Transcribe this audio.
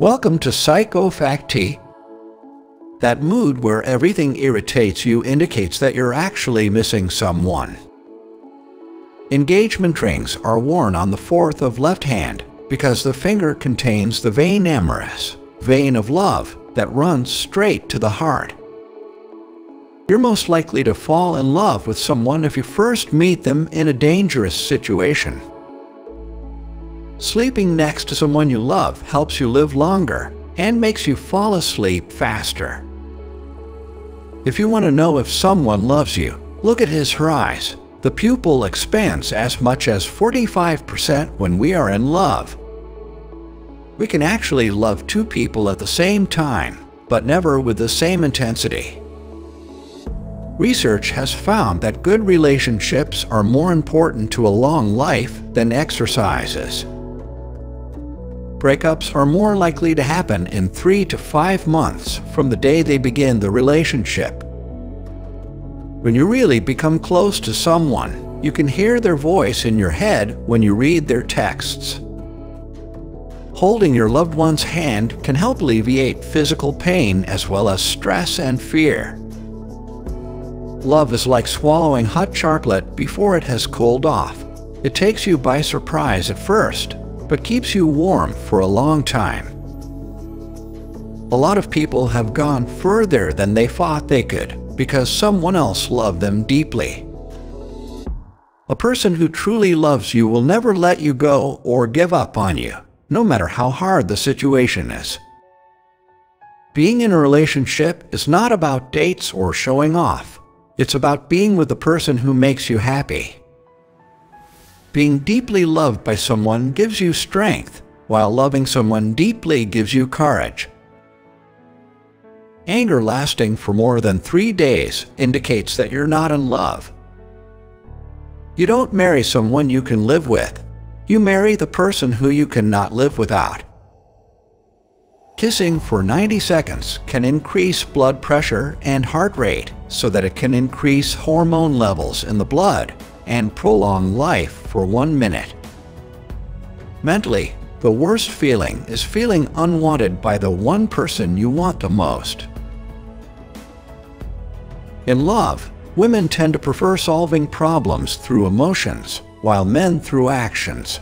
Welcome to Psycho Facty. That mood where everything irritates you indicates that you're actually missing someone. Engagement rings are worn on the fourth of left hand because the finger contains the vein amoris, vein of love, that runs straight to the heart. You're most likely to fall in love with someone if you first meet them in a dangerous situation. Sleeping next to someone you love helps you live longer and makes you fall asleep faster. If you want to know if someone loves you, look at his or eyes. The pupil expands as much as 45% when we are in love. We can actually love two people at the same time, but never with the same intensity. Research has found that good relationships are more important to a long life than exercises. Breakups are more likely to happen in three to five months from the day they begin the relationship. When you really become close to someone, you can hear their voice in your head when you read their texts. Holding your loved one's hand can help alleviate physical pain as well as stress and fear. Love is like swallowing hot chocolate before it has cooled off. It takes you by surprise at first, but keeps you warm for a long time. A lot of people have gone further than they thought they could because someone else loved them deeply. A person who truly loves you will never let you go or give up on you, no matter how hard the situation is. Being in a relationship is not about dates or showing off. It's about being with the person who makes you happy. Being deeply loved by someone gives you strength, while loving someone deeply gives you courage. Anger lasting for more than three days indicates that you're not in love. You don't marry someone you can live with. You marry the person who you cannot live without. Kissing for 90 seconds can increase blood pressure and heart rate so that it can increase hormone levels in the blood and prolong life for one minute. Mentally, the worst feeling is feeling unwanted by the one person you want the most. In love, women tend to prefer solving problems through emotions, while men through actions.